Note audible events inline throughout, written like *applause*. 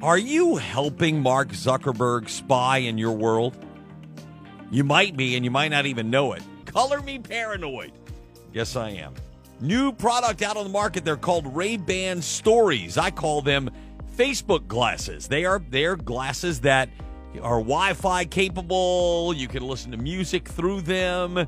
Are you helping Mark Zuckerberg spy in your world? You might be, and you might not even know it. Color me paranoid. Yes, I am. New product out on the market. They're called Ray-Ban Stories. I call them Facebook glasses. They are they're glasses that are Wi-Fi capable. You can listen to music through them.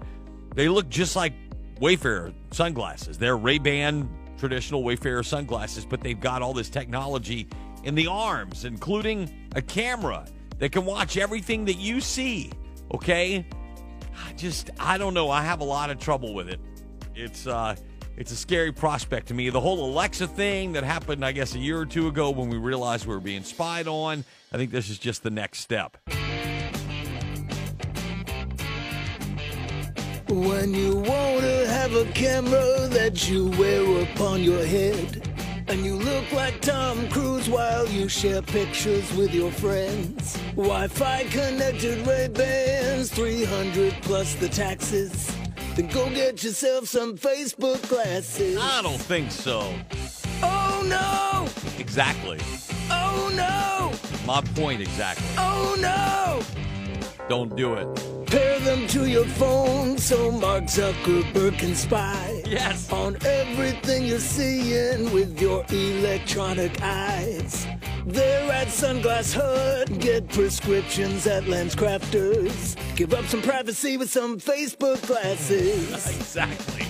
They look just like Wayfarer sunglasses. They're Ray-Ban traditional Wayfarer sunglasses, but they've got all this technology in the arms, including a camera that can watch everything that you see. Okay? I just I don't know. I have a lot of trouble with it. It's uh it's a scary prospect to me. The whole Alexa thing that happened, I guess, a year or two ago when we realized we were being spied on. I think this is just the next step. When you want to have a camera that you wear upon your head, and you look like Tom Cruise while you share pictures with your friends. Wi Fi connected Ray Bans, 300 plus the taxes. Then go get yourself some Facebook glasses. I don't think so. Oh no! Exactly. Oh no! My point exactly. Oh no! Don't do it. Pair them to your phone so Mark Zuckerberg can spy. Yes. On everything you're seeing with your electronic eyes. They're at Sunglass Hut. Get prescriptions at LensCrafters. Give up some privacy with some Facebook glasses. *laughs* Exactly.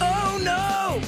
Oh no!